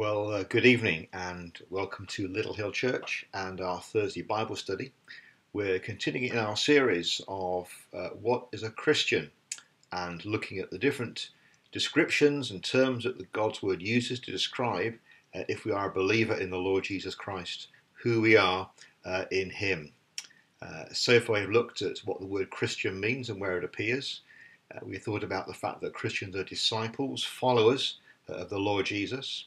Well, uh, good evening and welcome to Little Hill Church and our Thursday Bible study. We're continuing in our series of uh, what is a Christian and looking at the different descriptions and terms that the God's Word uses to describe uh, if we are a believer in the Lord Jesus Christ, who we are uh, in Him. Uh, so far, we've looked at what the word Christian means and where it appears. Uh, we thought about the fact that Christians are disciples, followers of the Lord Jesus,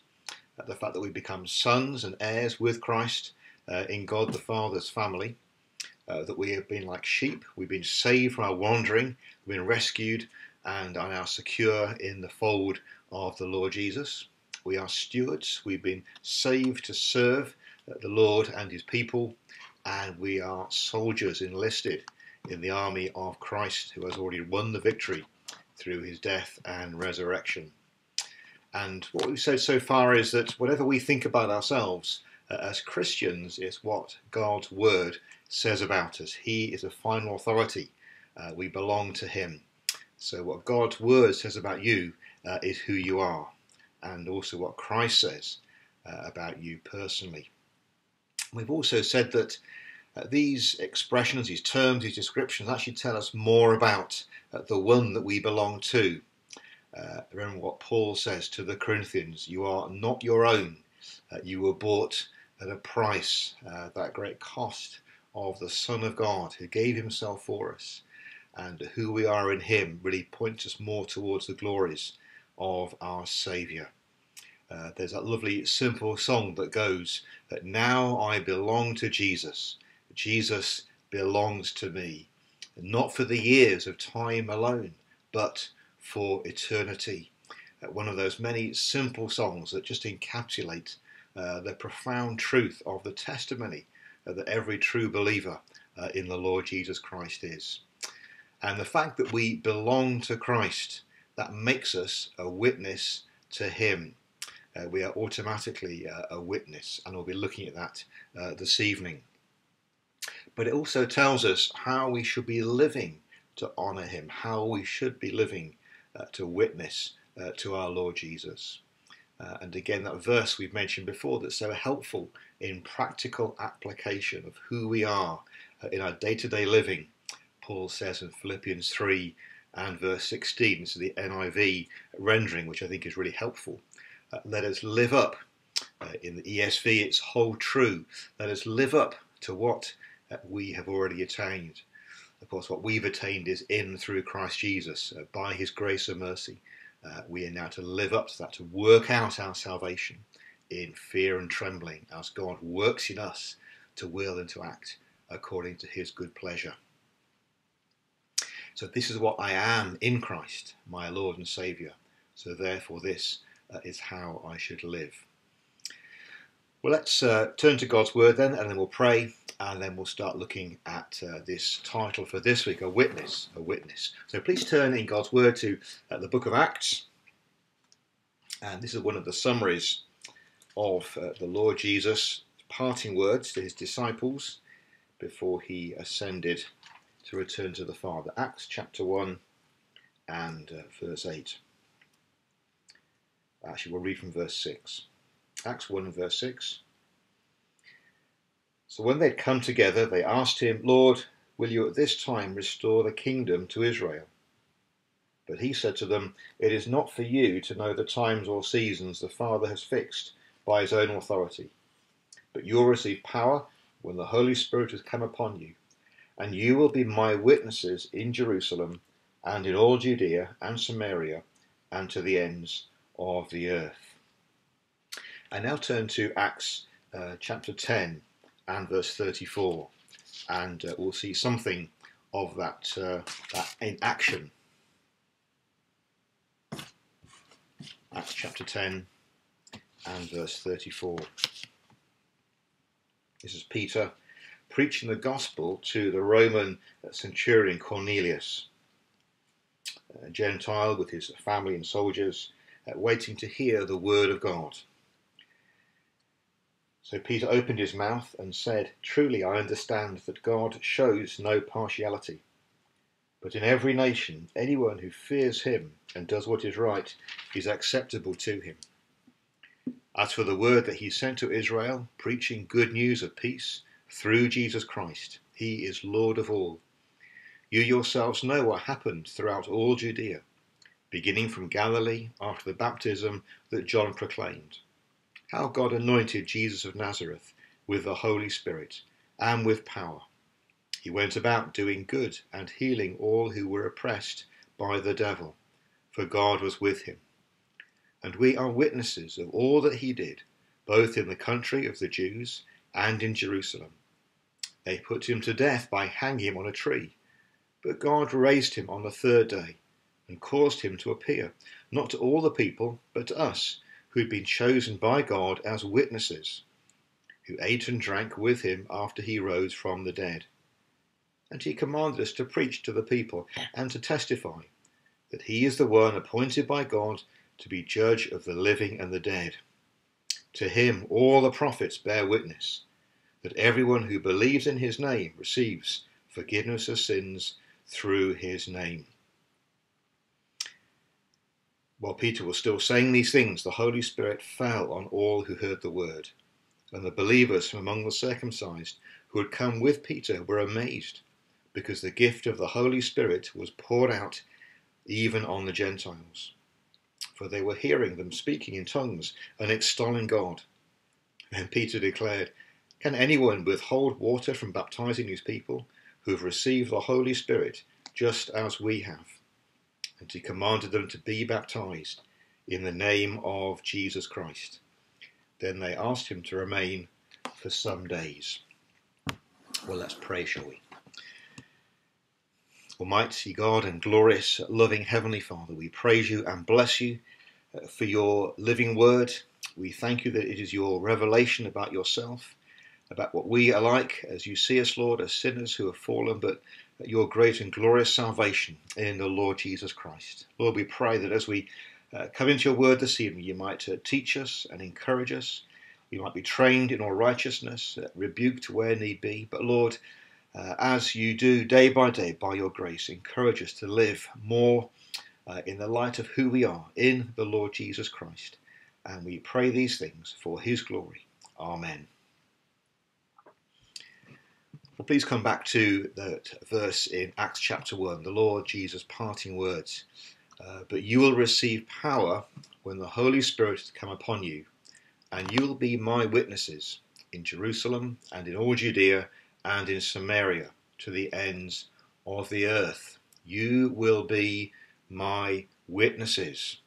the fact that we become sons and heirs with Christ uh, in God the Father's family, uh, that we have been like sheep, we've been saved from our wandering, we've been rescued, and are now secure in the fold of the Lord Jesus. We are stewards, we've been saved to serve uh, the Lord and his people, and we are soldiers enlisted in the army of Christ who has already won the victory through his death and resurrection. And what we've said so far is that whatever we think about ourselves uh, as Christians is what God's word says about us. He is a final authority. Uh, we belong to him. So, what God's word says about you uh, is who you are, and also what Christ says uh, about you personally. We've also said that uh, these expressions, these terms, these descriptions actually tell us more about uh, the one that we belong to. Uh, remember what Paul says to the Corinthians you are not your own, uh, you were bought at a price, that great cost of the Son of God who gave himself for us and who we are in Him really points us more towards the glories of our Saviour. Uh, there's that lovely simple song that goes that now I belong to Jesus. Jesus belongs to me, not for the years of time alone, but for eternity. Uh, one of those many simple songs that just encapsulate uh, the profound truth of the testimony uh, that every true believer uh, in the Lord Jesus Christ is. And the fact that we belong to Christ, that makes us a witness to Him. Uh, we are automatically uh, a witness, and we'll be looking at that uh, this evening. But it also tells us how we should be living to honour Him, how we should be living to witness uh, to our Lord Jesus. Uh, and again, that verse we've mentioned before that's so helpful in practical application of who we are in our day to day living Paul says in Philippians 3 and verse 16. This is the NIV rendering, which I think is really helpful. Uh, let us live up. Uh, in the ESV, it's hold true. Let us live up to what uh, we have already attained. Of course, what we've attained is in through Christ Jesus, uh, by his grace and mercy. Uh, we are now to live up to that, to work out our salvation in fear and trembling as God works in us to will and to act according to his good pleasure. So this is what I am in Christ, my Lord and Saviour. So therefore, this uh, is how I should live. Well, let's uh, turn to God's Word then, and then we'll pray, and then we'll start looking at uh, this title for this week, A Witness, A Witness. So please turn in God's Word to uh, the book of Acts, and this is one of the summaries of uh, the Lord Jesus' parting words to his disciples before he ascended to return to the Father. Acts chapter 1 and uh, verse 8. Actually, we'll read from verse 6. Acts 1 verse 6. So when they'd come together, they asked him, Lord, will you at this time restore the kingdom to Israel? But he said to them, It is not for you to know the times or seasons the Father has fixed by his own authority. But you'll receive power when the Holy Spirit has come upon you and you will be my witnesses in Jerusalem and in all Judea and Samaria and to the ends of the earth. I now turn to Acts uh, chapter 10 and verse 34, and uh, we'll see something of that, uh, that in action. Acts chapter 10 and verse 34. This is Peter preaching the gospel to the Roman centurion Cornelius, a Gentile with his family and soldiers, uh, waiting to hear the word of God. So Peter opened his mouth and said, Truly I understand that God shows no partiality. But in every nation, anyone who fears him and does what is right is acceptable to him. As for the word that he sent to Israel, preaching good news of peace through Jesus Christ, he is Lord of all. You yourselves know what happened throughout all Judea, beginning from Galilee after the baptism that John proclaimed, how God anointed Jesus of Nazareth with the Holy Spirit and with power. He went about doing good and healing all who were oppressed by the devil, for God was with him and we are witnesses of all that he did, both in the country of the Jews and in Jerusalem. They put him to death by hanging him on a tree, but God raised him on the third day and caused him to appear, not to all the people, but to us, who had been chosen by God as witnesses, who ate and drank with him after he rose from the dead. And he commanded us to preach to the people and to testify that he is the one appointed by God to be judge of the living and the dead. To him all the prophets bear witness that everyone who believes in his name receives forgiveness of sins through his name. While Peter was still saying these things, the Holy Spirit fell on all who heard the word. And the believers from among the circumcised who had come with Peter were amazed, because the gift of the Holy Spirit was poured out even on the Gentiles for they were hearing them speaking in tongues and extolling God. Then Peter declared, Can anyone withhold water from baptizing these people who have received the Holy Spirit just as we have? And he commanded them to be baptized in the name of Jesus Christ. Then they asked him to remain for some days. Well, let's pray, shall we? Almighty God and glorious, loving Heavenly Father, we praise you and bless you uh, for your living word. We thank you that it is your revelation about yourself, about what we are like as you see us, Lord, as sinners who have fallen, but your great and glorious salvation in the Lord Jesus Christ. Lord, we pray that as we uh, come into your word this evening, you might uh, teach us and encourage us. We might be trained in all righteousness, uh, rebuked where need be. But Lord, uh, as you do day by day by your grace. Encourage us to live more uh, in the light of who we are in the Lord Jesus Christ. And we pray these things for his glory. Amen. Well, please come back to that verse in Acts chapter 1, the Lord Jesus' parting words. Uh, but you will receive power when the Holy Spirit has come upon you, and you will be my witnesses in Jerusalem and in all Judea and in Samaria to the ends of the earth. You will be my witnesses.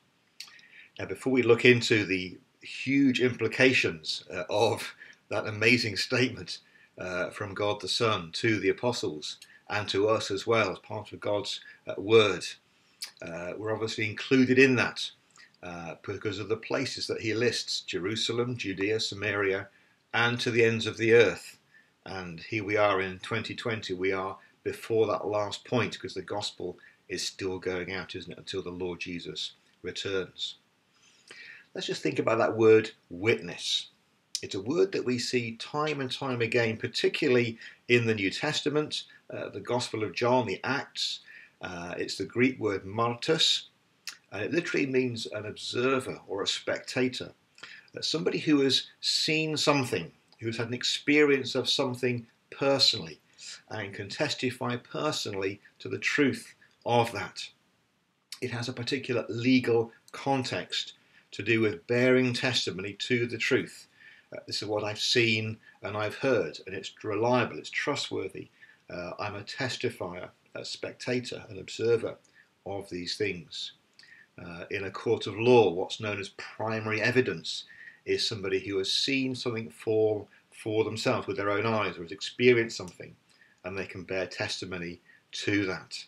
Now, before we look into the huge implications uh, of that amazing statement uh, from God the Son to the apostles and to us as well as part of God's uh, word, uh, we're obviously included in that uh, because of the places that he lists Jerusalem, Judea, Samaria, and to the ends of the earth. And here we are in 2020, we are before that last point because the gospel is still going out, isn't it, until the Lord Jesus returns. Let's just think about that word witness. It's a word that we see time and time again, particularly in the New Testament, uh, the Gospel of John, the Acts. Uh, it's the Greek word martus, and it literally means an observer or a spectator. Uh, somebody who has seen something, who's had an experience of something personally and can testify personally to the truth of that. It has a particular legal context to do with bearing testimony to the truth. Uh, this is what I've seen and I've heard, and it's reliable, it's trustworthy. Uh, I'm a testifier, a spectator, an observer of these things. Uh, in a court of law, what's known as primary evidence is somebody who has seen something for, for themselves with their own eyes or has experienced something and they can bear testimony to that.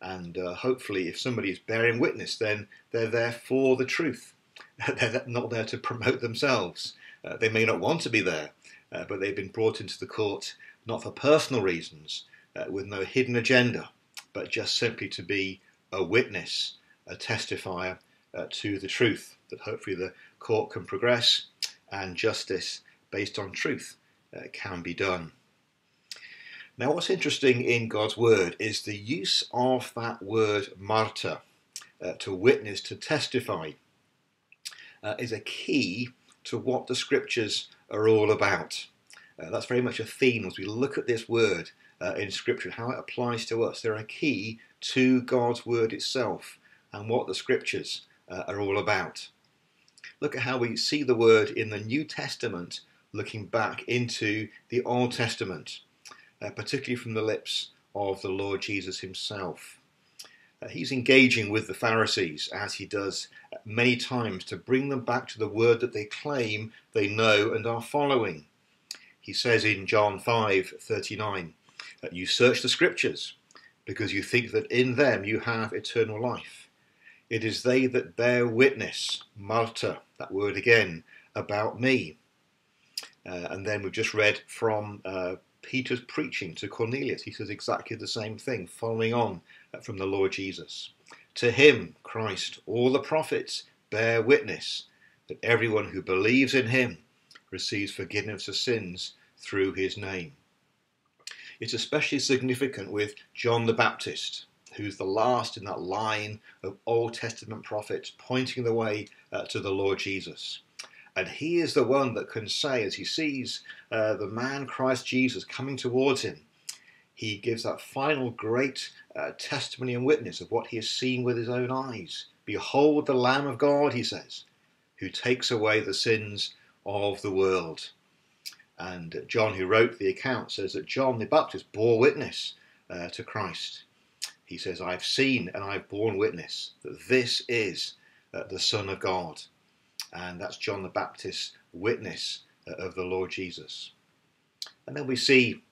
And uh, hopefully, if somebody is bearing witness, then they're there for the truth. they're not there to promote themselves. Uh, they may not want to be there, uh, but they've been brought into the court not for personal reasons, uh, with no hidden agenda, but just simply to be a witness, a testifier uh, to the truth, that hopefully the court can progress and justice based on truth uh, can be done. Now, what's interesting in God's word is the use of that word martyr, uh, to witness, to testify, is a key to what the scriptures are all about. Uh, that's very much a theme as we look at this word uh, in scripture, how it applies to us. They're a key to God's word itself and what the scriptures uh, are all about. Look at how we see the word in the New Testament looking back into the Old Testament, uh, particularly from the lips of the Lord Jesus himself. Uh, he's engaging with the Pharisees as he does many times to bring them back to the word that they claim they know and are following. He says in John 5:39 that you search the scriptures because you think that in them you have eternal life. It is they that bear witness, martyr, that word again, about me. Uh, and then we've just read from uh, Peter's preaching to Cornelius. He says exactly the same thing, following on from the Lord Jesus. To him, Christ, all the prophets bear witness that everyone who believes in him receives forgiveness of sins through his name. It's especially significant with John the Baptist, who's the last in that line of Old Testament prophets pointing the way uh, to the Lord Jesus. And he is the one that can say, as he sees uh, the man Christ Jesus coming towards him, he gives that final great uh, testimony and witness of what he has seen with his own eyes. Behold the Lamb of God, he says, who takes away the sins of the world. And John, who wrote the account, says that John the Baptist bore witness uh, to Christ. He says, I've seen and I've borne witness that this is uh, the Son of God and that's John the Baptist's witness uh, of the Lord Jesus. And then we see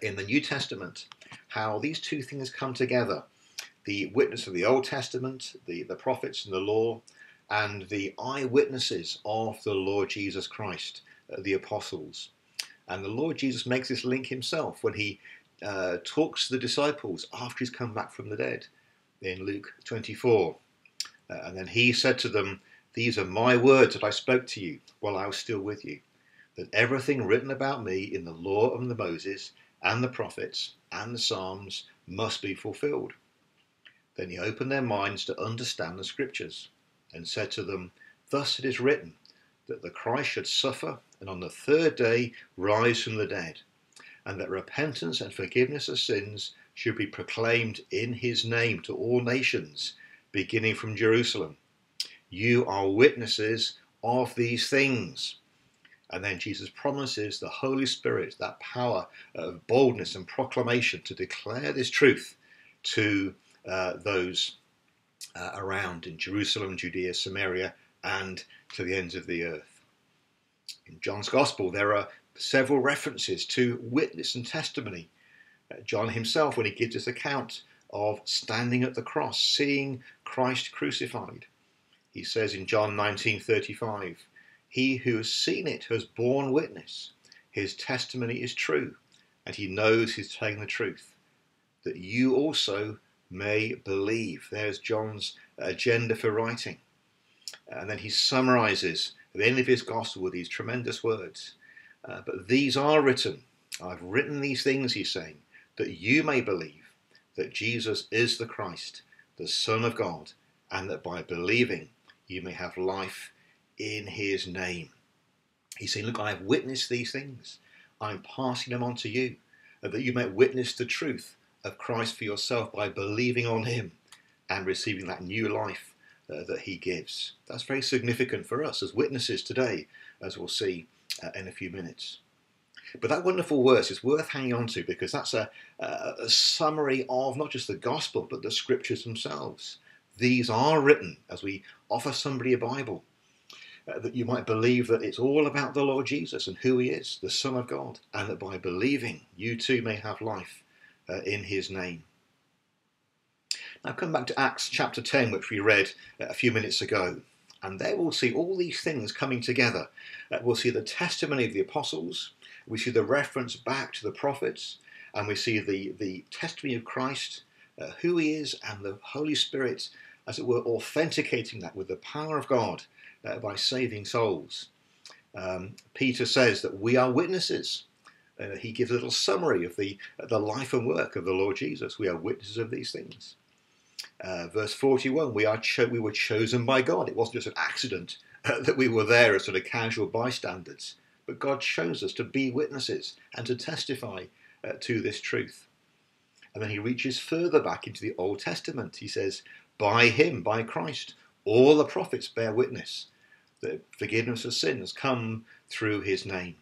in the New Testament how these two things come together the witness of the Old Testament, the, the prophets and the law, and the eyewitnesses of the Lord Jesus Christ, uh, the apostles. And the Lord Jesus makes this link himself when he uh, talks to the disciples after he's come back from the dead in Luke 24. Uh, and then he said to them, these are my words that I spoke to you while I was still with you, that everything written about me in the law of the Moses and the prophets and the Psalms must be fulfilled. Then he opened their minds to understand the scriptures and said to them, Thus it is written, that the Christ should suffer and on the third day rise from the dead, and that repentance and forgiveness of sins should be proclaimed in his name to all nations, beginning from Jerusalem. You are witnesses of these things. And then Jesus promises the Holy Spirit that power of boldness and proclamation to declare this truth to uh, those uh, around in Jerusalem, Judea, Samaria, and to the ends of the earth. In John's Gospel, there are several references to witness and testimony. Uh, John himself, when he gives this account of standing at the cross, seeing Christ crucified, he says in John 19:35, "He who has seen it has borne witness. His testimony is true, and he knows he's telling the truth, that you also may believe." There's John's agenda for writing. And then he summarizes the end of his gospel with these tremendous words. Uh, but these are written. I've written these things, he's saying, that you may believe that Jesus is the Christ, the Son of God, and that by believing you may have life in his name. He's saying, Look, I have witnessed these things. I'm passing them on to you, that you may witness the truth of Christ for yourself by believing on him and receiving that new life uh, that he gives. That's very significant for us as witnesses today, as we'll see uh, in a few minutes. But that wonderful verse is worth hanging on to because that's a, a, summary of not just the gospel, but the scriptures themselves. These are written as we offer somebody a Bible, uh, that you might believe that it's all about the Lord Jesus and who he is, the Son of God, and that by believing you too may have life uh, in his name. Now come back to Acts chapter 10, which we read uh, a few minutes ago. And there we'll see all these things coming together. Uh, we'll see the testimony of the apostles, we see the reference back to the prophets, and we see the, the testimony of Christ, uh, who he is, and the Holy Spirit as it were, authenticating that with the power of God uh, by saving souls. Um, Peter says that we are witnesses. Uh, he gives a little summary of the, the life and work of the Lord Jesus. We are witnesses of these things. Uh, verse 41 we, are cho- we were chosen by God. It wasn't just an accident uh, that we were there as sort of casual bystanders, but God chose us to be witnesses and to testify uh, to this truth. And then he reaches further back into the Old Testament. He says, By him, by Christ, all the prophets bear witness that forgiveness of sins come through his name.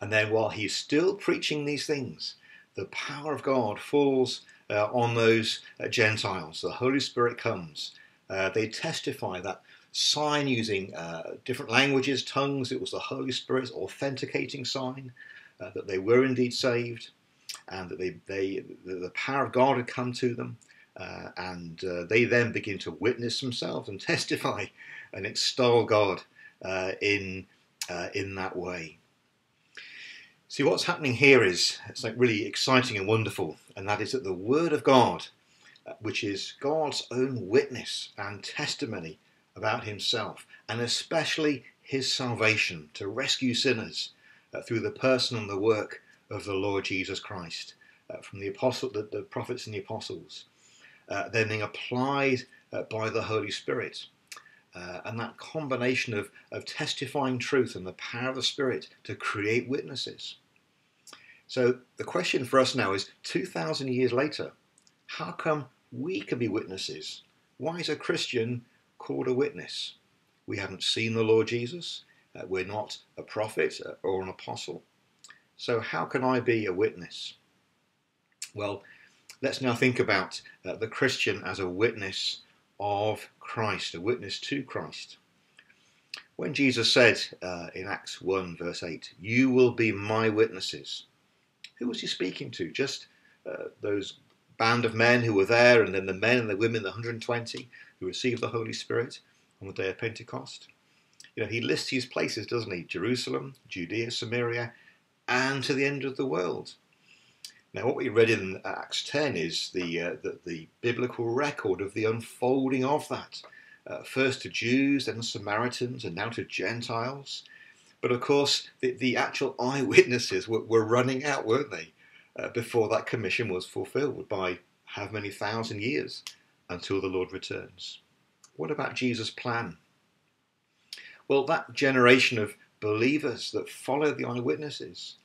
And then while he's still preaching these things, the power of God falls uh, on those uh, Gentiles. The Holy Spirit comes. Uh, they testify that sign using uh, different languages, tongues, it was the Holy Spirit's authenticating sign uh, that they were indeed saved and that they, they, the power of God had come to them. Uh, and they then begin to witness themselves and testify and extol God in, in that way. See, what's happening here is it's like really exciting and wonderful, and that is that the Word of God, uh, which is God's own witness and testimony about Himself, and especially His salvation to rescue sinners uh, through the person and the work of the Lord Jesus Christ, uh, from the apostle, the, the, prophets and the apostles, uh, then being applied uh, by the Holy Spirit. Uh, and that combination of, of testifying truth and the power of the Spirit to create witnesses. So the question for us now is 2,000 years later, how come we can be witnesses? Why is a Christian called a witness? We haven't seen the Lord Jesus. Uh, we're not a prophet uh, or an apostle. So, how can I be a witness? Well, let's now think about uh, the Christian as a witness of Christ, a witness to Christ. When Jesus said uh, in Acts 1, verse 8, You will be my witnesses who was he speaking to? Just uh, those band of men who were there, and then the men and the women, the 120 who received the Holy Spirit on the day of Pentecost. You know, he lists these places, doesn't he? Jerusalem, Judea, Samaria, and to the end of the world. Now, what we read in Acts 10 is the, uh, the, the, biblical record of the unfolding of that. Uh, first to Jews, then the Samaritans, and now to Gentiles. But of course, the, the actual eyewitnesses were, were, running out, weren't they, uh, before that commission was fulfilled by how many thousand years until the Lord returns? What about Jesus' plan? Well, that generation of believers that followed the eyewitnesses,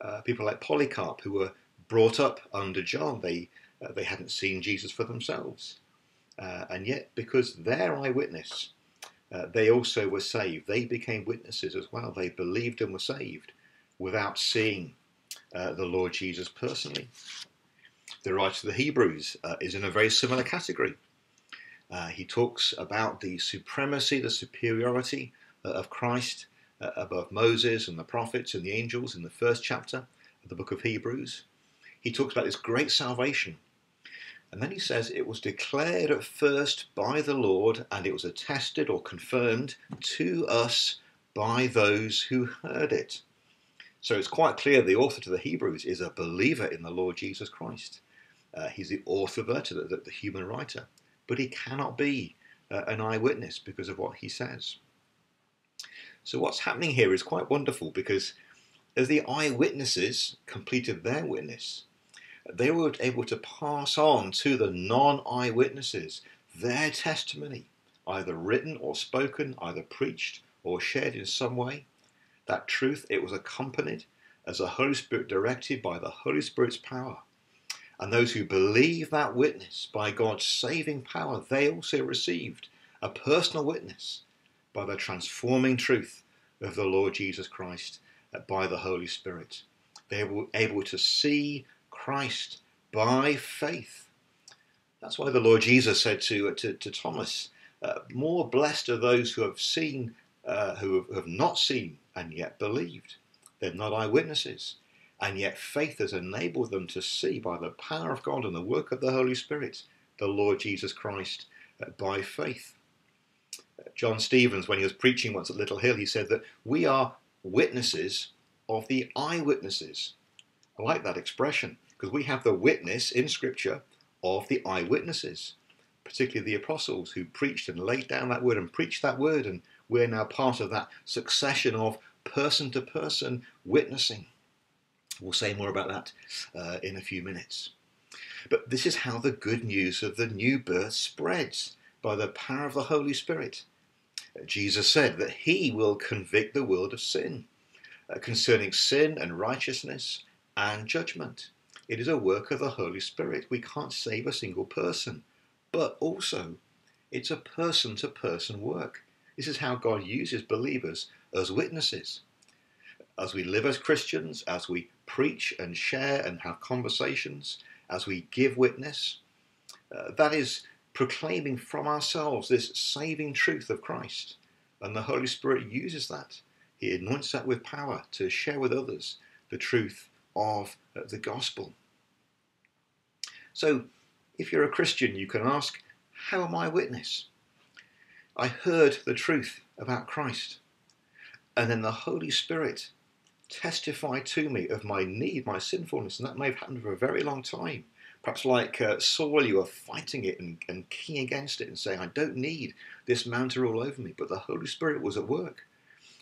uh, people like Polycarp, who were brought up under John, they, uh, they hadn't seen Jesus for themselves. Uh, and yet, because their eyewitness uh, they also were saved. They became witnesses as well. They believed and were saved without seeing uh, the Lord Jesus personally. The writer of the Hebrews uh, is in a very similar category. Uh, he talks about the supremacy, the superiority of Christ above Moses and the prophets and the angels in the first chapter of the book of Hebrews. He talks about this great salvation and then he says it was declared at first by the Lord, and it was attested or confirmed to us by those who heard it. So it's quite clear the author to the Hebrews is a believer in the Lord Jesus Christ. Uh, he's the author to the, the, the, human writer, but he cannot be uh, an eyewitness because of what he says. So what's happening here is quite wonderful because as the eyewitnesses completed their witness, they were able to pass on to the non eyewitnesses their testimony, either written or spoken, either preached or shared in some way. That truth, it was accompanied as the Holy Spirit directed by the Holy Spirit's power. And those who believe that witness by God's saving power, they also received a personal witness by the transforming truth of the Lord Jesus Christ uh, by the Holy Spirit. They were able to see Christ by faith. That's why the Lord Jesus said to, to, to Thomas, uh, More blessed are those who have seen, uh, who have, have not seen and yet believed. They're not eyewitnesses. And yet faith has enabled them to see by the power of God and the work of the Holy Spirit the Lord Jesus Christ uh, by faith. Uh, John Stevens, when he was preaching once at Little Hill, he said that we are witnesses of the eyewitnesses. I like that expression because we have the witness in Scripture of the eyewitnesses, particularly the apostles who preached and laid down that word and preached that word, and we're now part of that succession of person to person witnessing. We'll say more about that uh, in a few minutes. But this is how the good news of the new birth spreads by the power of the Holy Spirit. Jesus said that he will convict the world of sin, uh, concerning sin and righteousness and judgment. It is a work of the Holy Spirit. We can't save a single person, but also it's a person to person work. This is how God uses believers as witnesses. As we live as Christians, as we preach and share and have conversations, as we give witness, uh, that is proclaiming from ourselves this saving truth of Christ. And the Holy Spirit uses that. He anoints that with power to share with others the truth of the gospel. So, if you're a Christian, you can ask, How am I a witness? I heard the truth about Christ, and then the Holy Spirit testified to me of my need, my sinfulness, and that may have happened for a very long time. Perhaps like uh, Saul, you are fighting it and, and kicking against it and saying, I don't need this man all over me. But the Holy Spirit was at work.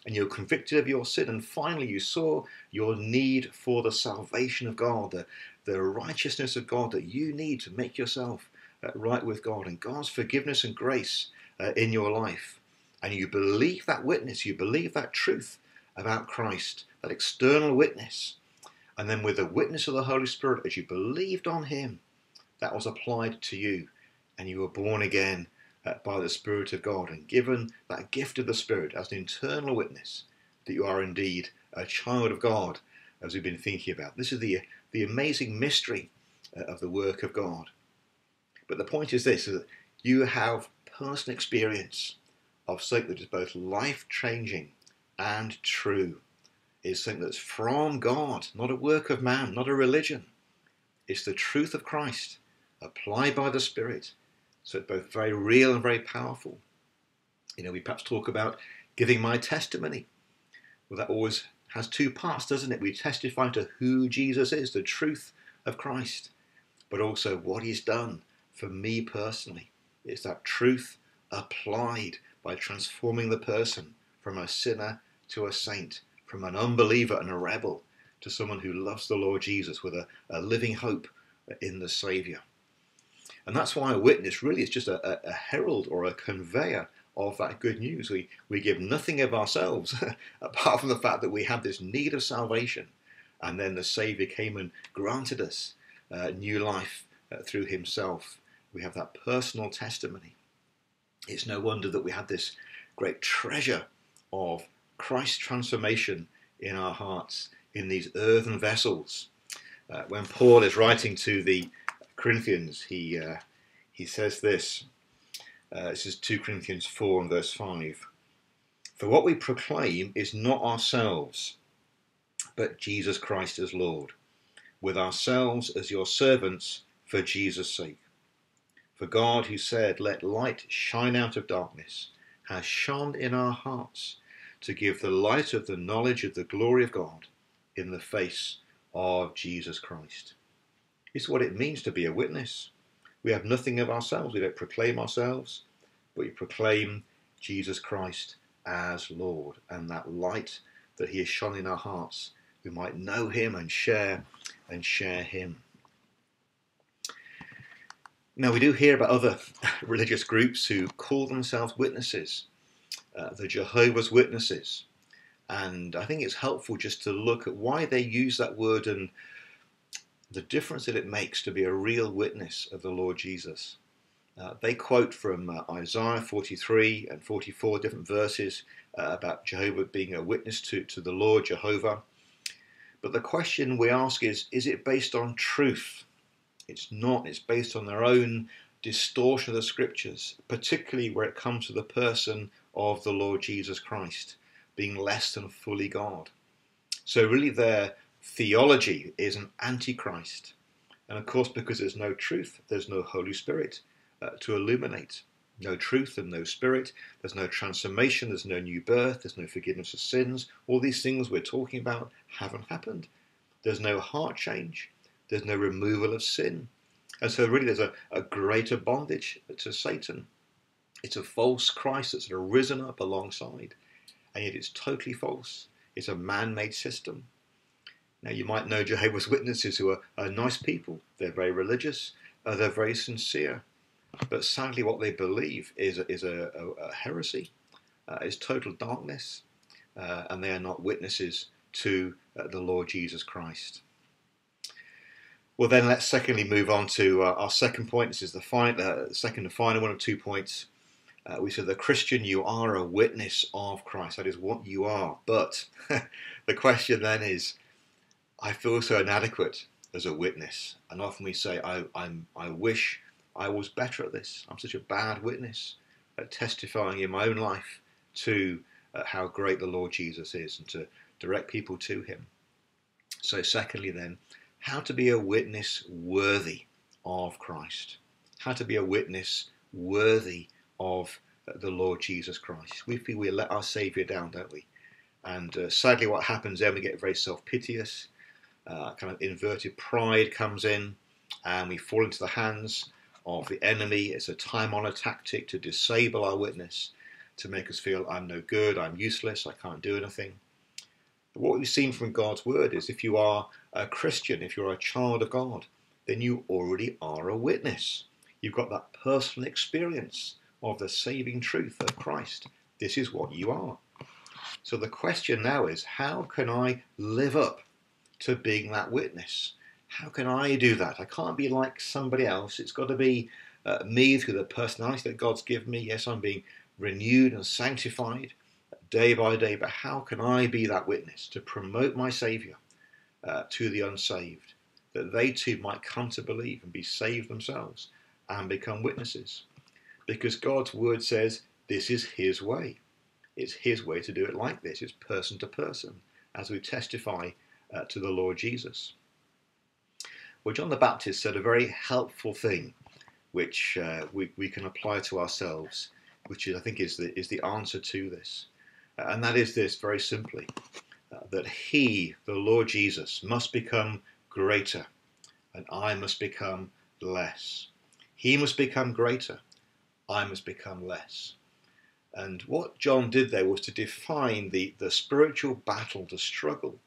And you're convicted of your sin. And finally, you saw your need for the salvation of God, the, the righteousness of God that you need to make yourself uh, right with God, and God's forgiveness and grace uh, in your life. And you believe that witness, you believe that truth about Christ, that external witness and then with the witness of the Holy Spirit, as you believed on Him, that was applied to you, and you were born again uh, by the Spirit of God and given that gift of the Spirit as an internal witness that you are indeed a child of God, as we've been thinking about. This is the, the amazing mystery uh, of the work of God. But the point is this is that you have personal experience of something that is both life changing and true It's something that's from God, not a work of man, not a religion. It's the truth of Christ applied by the Spirit. So it's both very real and very powerful. You know, we perhaps talk about giving my testimony. Well, that always has two parts, doesn't it? We testify to who Jesus is, the truth of Christ, but also what he's done for me personally. It's that truth applied by transforming the person from a sinner to a saint, from an unbeliever and a rebel to someone who loves the Lord Jesus with a, a living hope in the Saviour. And that's why a witness really is just a, a, herald or a conveyor of that good news. We, we give nothing of ourselves apart from the fact that we have this need of salvation. And then the Saviour came and granted us uh, new life uh, through Himself. We have that personal testimony. It's no wonder that we have this great treasure of Christ's transformation in our hearts in these earthen vessels. Uh, when Paul is writing to the Corinthians, he, uh, he says this. Uh, this is 2 Corinthians 4 and verse 5. For what we proclaim is not ourselves, but Jesus Christ as Lord, with ourselves as your servants for Jesus' sake. For God, who said, Let light shine out of darkness, has shone in our hearts to give the light of the knowledge of the glory of God in the face of Jesus Christ. It's what it means to be a witness. We have nothing of ourselves. We don't proclaim ourselves, but we proclaim Jesus Christ as Lord and that light that He has shone in our hearts. We might know Him and share and share Him. Now, we do hear about other religious groups who call themselves witnesses. Uh, the Jehovah's Witnesses. And I think it's helpful just to look at why they use that word and the difference that it makes to be a real witness of the Lord Jesus. Uh, they quote from uh, Isaiah 43 and 44 different verses uh, about Jehovah being a witness to, to the Lord Jehovah. But the question we ask is is it based on truth? It's not, it's based on their own distortion of the scriptures, particularly where it comes to the person of the Lord Jesus Christ, being less than fully God. So, really, their theology is an antichrist. And of course, because there's no truth, there's no Holy Spirit uh, to illuminate. No truth and no spirit. There's no transformation. There's no new birth. There's no forgiveness of sins. All these things we're talking about haven't happened. There's no heart change. There's no removal of sin. And so, really, there's a, a greater bondage to Satan. It's a false Christ that's risen up alongside, and yet it's totally false. It's a man made system. Now, you might know Jehovah's Witnesses who are, are nice people, they're very religious, uh, they're very sincere, but sadly, what they believe is, is a, a, a heresy. uh, is total darkness, uh, and they are not witnesses to uh, the Lord Jesus Christ. Well, then let's secondly move on to uh, our second point. This is the second and final one of two points. Uh, we said, the Christian, you are a witness of Christ. That is what you are. But the question then is, I feel so inadequate as a witness. And often we say, I, I'm, I wish I was better at this. I'm such a bad witness at testifying in my own life to uh, how great the Lord Jesus is and to direct people to him. So, secondly, then, how to be a witness worthy of Christ, how to be a witness worthy of the Lord Jesus Christ. We feel we let our Saviour down, don't we? And uh, sadly, what happens then, we get very self piteous, uh, kind of inverted pride comes in, and we fall into the hands of the enemy. It's a time honoured tactic to disable our witness, to make us feel I'm no good, I'm useless, I can't do anything. But what we've seen from God's word is if you are a Christian, if you're a child of God, then you already are a witness. You've got that personal experience of the saving truth of Christ. This is what you are. So the question now is how can I live up to being that witness? How can I do that? I can't be like somebody else. It's got to be uh, me through the personality that God's given me. Yes, I'm being renewed and sanctified day by day, but how can I be that witness to promote my Saviour uh, to the unsaved, that they too might come to believe and be saved themselves and become witnesses? Because God's word says this is His way. It's His way to do it like this. It's person to person as we testify uh, to the Lord Jesus. Well, John the Baptist said a very helpful thing, which uh, we, we can apply to ourselves, which is, I think is the, is the answer to this. Uh, and that is this very simply uh, that He, the Lord Jesus, must become greater and I must become less. He must become greater, I must become less. And what John did there was to define the, the spiritual battle, the struggle,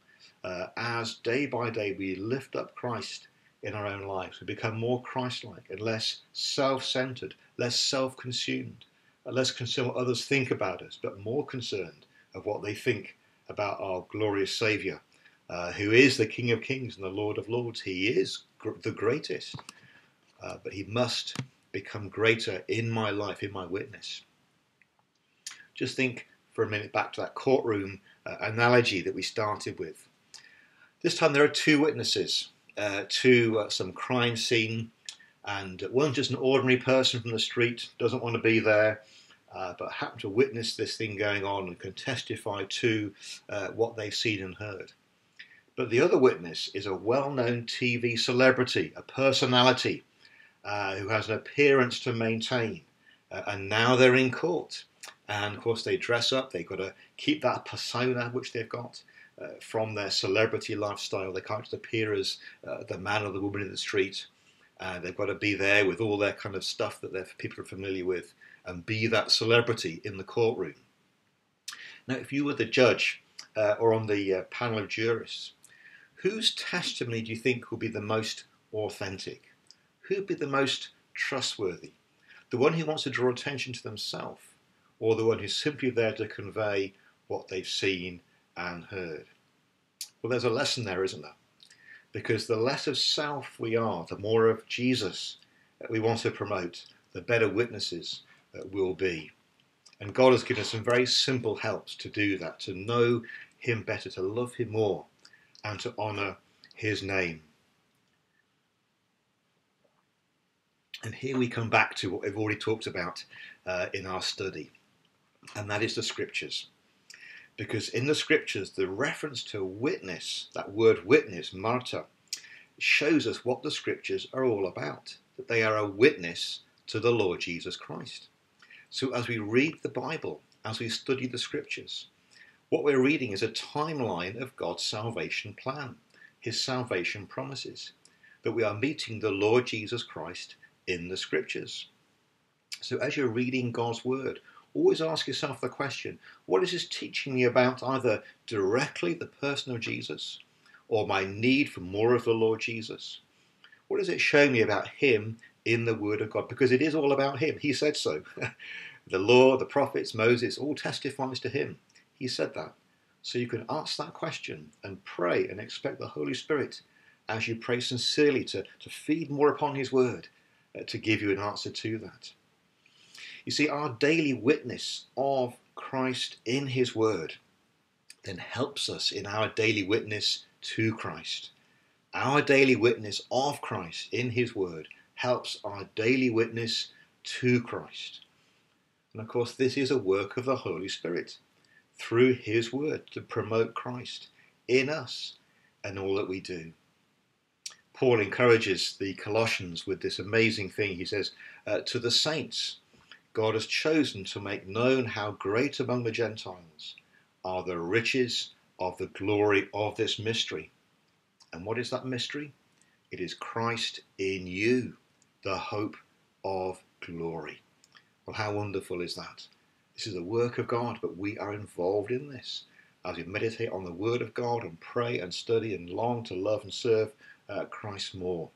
uh, as day by day we lift up Christ in our own lives. We become more Christ like and less self centered, less self consumed, less concerned what others think about us, but more concerned of what they think about our glorious Saviour, uh, who is the King of Kings and the Lord of Lords. He is gr- the greatest, uh, but he must become greater in my life, in my witness. Just think for a minute back to that courtroom uh, analogy that we started with. This time there are two witnesses uh, to uh, some crime scene, and one just an ordinary person from the street doesn't want to be there, uh, but happen to witness this thing going on and can testify to uh, what they've seen and heard. But the other witness is a well known TV celebrity, a personality uh, who has an appearance to maintain. Uh, and now they're in court. And of course, they dress up, they've got to keep that persona which they've got. Uh, from their celebrity lifestyle, they can't just appear as uh, the man or the woman in the street. Uh, they've got to be there with all their kind of stuff that people are familiar with and be that celebrity in the courtroom. Now, if you were the judge uh, or on the uh, panel of jurists, whose testimony do you think will be the most authentic? Who would be the most trustworthy? The one who wants to draw attention to themselves, or the one who's simply there to convey what they've seen and heard? Well, there's a lesson there, isn't there? Because the less of self we are, the more of Jesus that we want to promote, the better witnesses that we will be. And God has given us some very simple helps to do that, to know Him better, to love Him more, and to honour His name. And here we come back to what we've already talked about uh, in our study, and that is the scriptures. Because in the scriptures, the reference to witness, that word witness, martyr, shows us what the scriptures are all about, that they are a witness to the Lord Jesus Christ. So as we read the Bible, as we study the scriptures, what we're reading is a timeline of God's salvation plan, his salvation promises, that we are meeting the Lord Jesus Christ in the scriptures. So as you're reading God's word, always ask yourself the question what is this teaching me about either directly the person of Jesus or my need for more of the Lord Jesus? What does it show me about him in the Word of God? Because it is all about him. He said so. The law, the prophets, Moses, all testifies to him. He said that. So you can ask that question and pray and expect the Holy Spirit as you pray sincerely to, to feed more upon his word uh, to give you an answer to that. You see, our daily witness of Christ in his word then helps us in our daily witness to Christ. Our daily witness of Christ in his word helps our daily witness to Christ. And of course, this is a work of the Holy Spirit through his word to promote Christ in us and all that we do. Paul encourages the Colossians with this amazing thing. He says, uh, To the saints, God has chosen to make known how great among the Gentiles are the riches of the glory of this mystery. And what is that mystery? It is Christ in you, the hope of glory. Well, how wonderful is that? This is a work of God, but we are involved in this as we meditate on the Word of God and pray and study and long to love and serve uh, Christ more.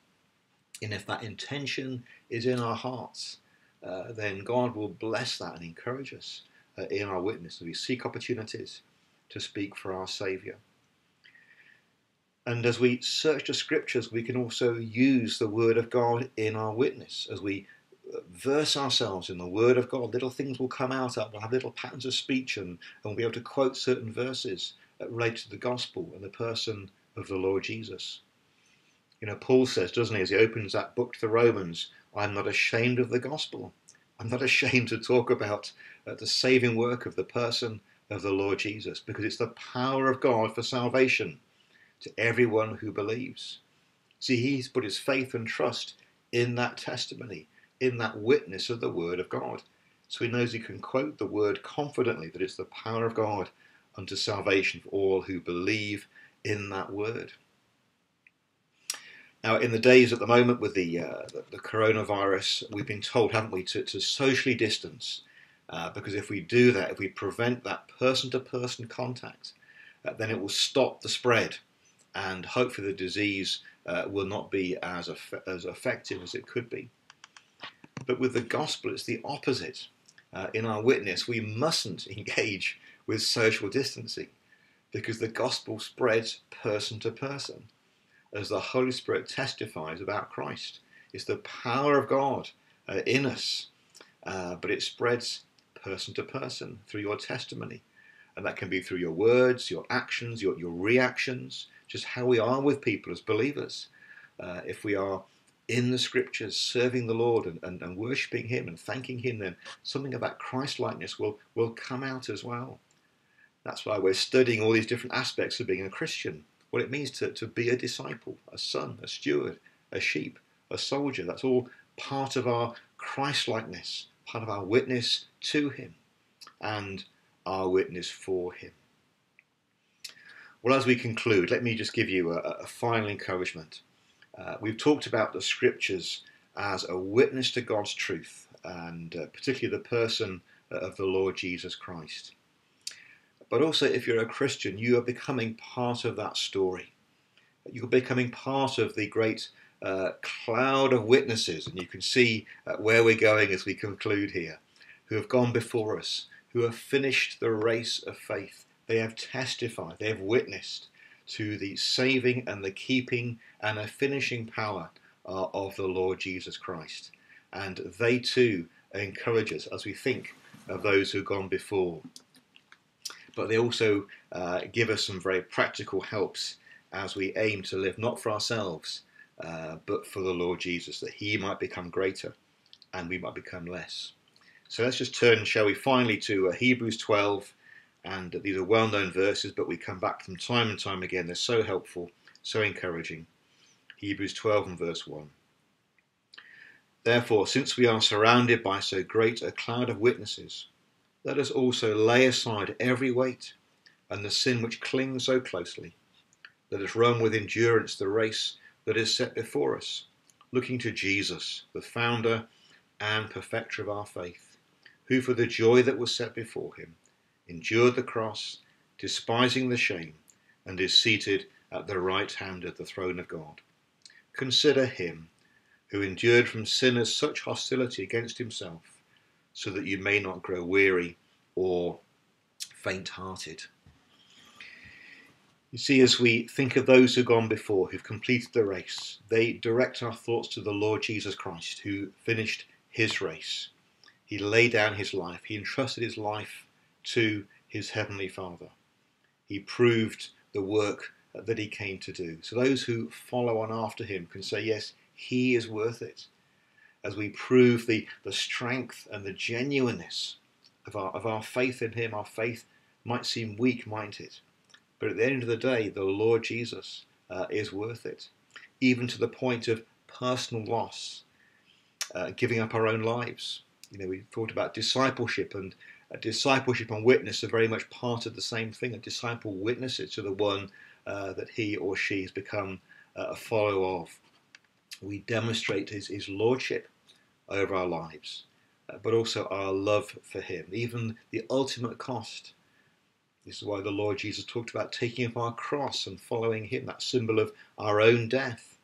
And if that intention is in our hearts, uh, then God will bless that and encourage us uh, in our witness as we seek opportunities to speak for our Saviour. And as we search the scriptures, we can also use the Word of God in our witness. As we uh, verse ourselves in the Word of God, little things will come out up. We'll have little patterns of speech and, and we'll be able to quote certain verses that relate to the gospel and the person of the Lord Jesus. You know, Paul says, doesn't he, as he opens that book to the Romans, I'm not ashamed of the gospel. I'm not ashamed to talk about uh, the saving work of the person of the Lord Jesus because it's the power of God for salvation to everyone who believes. See, he's put his faith and trust in that testimony, in that witness of the Word of God. So he knows he can quote the Word confidently that it's the power of God unto salvation for all who believe in that Word. Now, in the days at the moment with the, uh, the, the, coronavirus, we've been told, haven't we, to, to socially distance. Uh, because if we do that, if we prevent that person to person contact, uh, then it will stop the spread. And hopefully, the disease uh, will not be as, as effective as it could be. But with the gospel, it's the opposite. Uh, in our witness, we mustn't engage with social distancing because the gospel spreads person to person as the Holy Spirit testifies about Christ. It's the power of God uh, in us, uh, but it spreads person to person through your testimony. And that can be through your words, your actions, your, your reactions, just how we are with people as believers. Uh, if we are in the scriptures serving the Lord and, and, and worshipping Him and thanking Him, then something about Christ likeness will, will come out as well. That's why we're studying all these different aspects of being a Christian what it means to, to be a disciple, a son, a steward, a sheep, a soldier. That's all part of our Christ likeness, part of our witness to Him and our witness for Him. Well, as we conclude, let me just give you a, a final encouragement. Uh, we've talked about the scriptures as a witness to God's truth, and uh, particularly the person of the Lord Jesus Christ. But also, if you're a Christian, you are becoming part of that story. You're becoming part of the great uh, cloud of witnesses, and you can see uh, where we're going as we conclude here, who have gone before us, who have finished the race of faith. They have testified, they have witnessed to the saving and the keeping and the finishing power uh, of the Lord Jesus Christ. And they too encourage us as we think of those who've gone before but they also uh, give us some very practical helps as we aim to live not for ourselves, uh, but for the Lord Jesus, that He might become greater and we might become less. So let's just turn, shall we, finally to uh, Hebrews 12. And these are well known verses, but we come back to them time and time again. They're so helpful, so encouraging. Hebrews 12 and verse 1. Therefore, since we are surrounded by so great a cloud of witnesses, let us also lay aside every weight and the sin which clings so closely. Let us run with endurance the race that is set before us, looking to Jesus, the founder and perfecter of our faith, who for the joy that was set before him endured the cross, despising the shame, and is seated at the right hand of the throne of God. Consider him who endured from sinners such hostility against himself so that you may not grow weary or faint hearted. You see, as we think of those who've gone before, who've completed the race, they direct our thoughts to the Lord Jesus Christ, who finished his race. He laid down his life, he entrusted his life to his heavenly Father. He proved the work that he came to do. So those who follow on after him can say, yes, he is worth it. As we prove the, the strength and the genuineness of our, of our faith in him, our faith might seem weak, mightn't it? But at the end of the day, the Lord Jesus uh, is worth it, even to the point of personal loss, uh, giving up our own lives. You know, we thought about discipleship, and uh, discipleship and witness are very much part of the same thing. A disciple witnesses to the one uh, that he or she has become uh, a follower of. We demonstrate his, his lordship over our lives, uh, but also our love for him, even the ultimate cost this is why the Lord Jesus talked about taking up our cross and following Him, that symbol of our own death.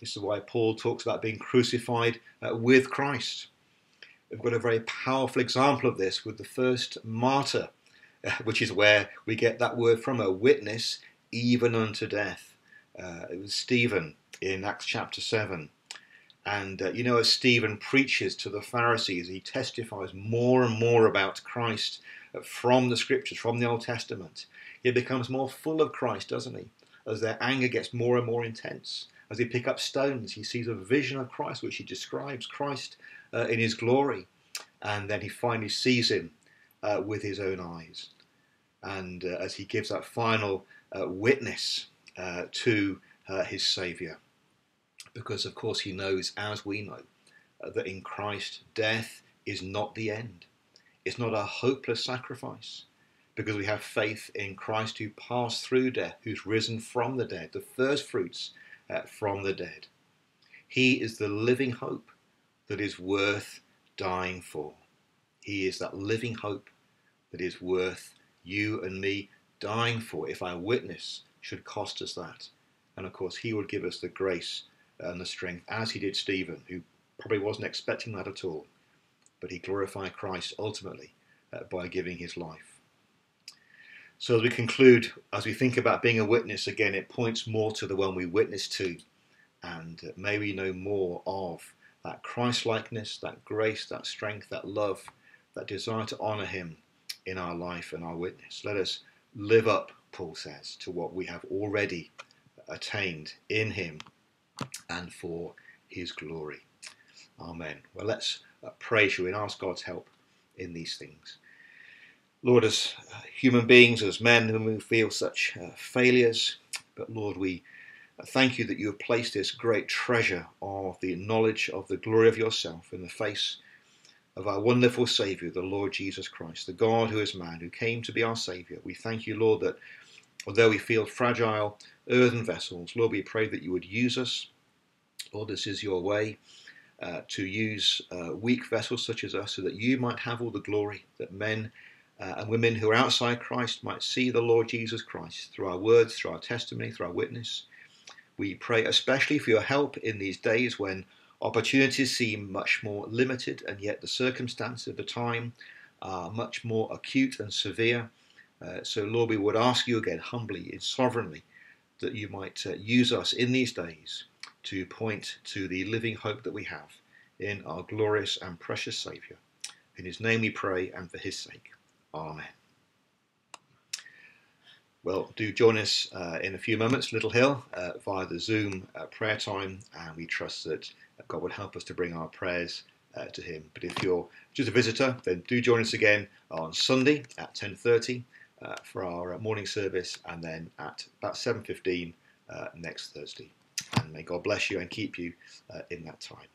This is why Paul talks about being crucified uh, with Christ. We've got a very powerful example of this with the first martyr, uh, which is where we get that word from a witness even unto death. Uh, it was Stephen in Acts chapter 7. And uh, you know, as Stephen preaches to the Pharisees, he testifies more and more about Christ from the scriptures, from the Old Testament. He becomes more full of Christ, doesn't he? As their anger gets more and more intense. As they pick up stones, he sees a vision of Christ, which he describes Christ uh, in his glory. And then he finally sees him uh, with his own eyes. And uh, as he gives that final uh, witness uh, to uh, his Saviour. Because, of course, he knows, as we know, that in Christ, death is not the end. It's not a hopeless sacrifice because we have faith in Christ who passed through death, who's risen from the dead, the first fruits uh, from the dead. He is the living hope that is worth dying for. He is that living hope that is worth you and me dying for if our witness should cost us that. And of course, He would give us the grace and the strength, as He did Stephen, who probably wasn't expecting that at all but he glorified Christ ultimately uh, by giving his life. So, as we conclude, as we think about being a witness, again, it points more to the one we witness to, and uh, may we know more of that Christ likeness, that grace, that strength, that love, that desire to honour him in our life and our witness. Let us live up, Paul says, to what we have already attained in him and for his glory. Amen. Well, let's uh, praise you and ask God's help in these things. Lord, as uh, human beings, as men whom we feel such uh, failures, but Lord, we thank you that you have placed this great treasure of the knowledge of the glory of yourself in the face of our wonderful Saviour, the Lord Jesus Christ, the God who is man, who came to be our Saviour. We thank you, Lord, that although we feel fragile earthen vessels, Lord, we pray that you would use us. Lord, this is your way uh, to use uh, weak vessels such as us so that you might have all the glory, that men uh, and women who are outside Christ might see the Lord Jesus Christ through our words, through our testimony, through our witness. We pray especially for your help in these days when opportunities seem much more limited and yet the circumstances of the time are much more acute and severe. Uh, so, Lord, we would ask you again humbly and sovereignly that you might uh, use us in these days to point to the living hope that we have in our glorious and precious Saviour. In his name we pray and for his sake. Amen. Well, do join us uh, in a few moments, Little Hill, uh, via the Zoom uh, prayer time, and we trust that God would help us to bring our prayers uh, to Him. But if you're just a visitor, then do join us again on Sunday at 10:30 uh, for our morning service, and then at about 7:15 uh, next Thursday. And may God bless you and keep you uh, in that time.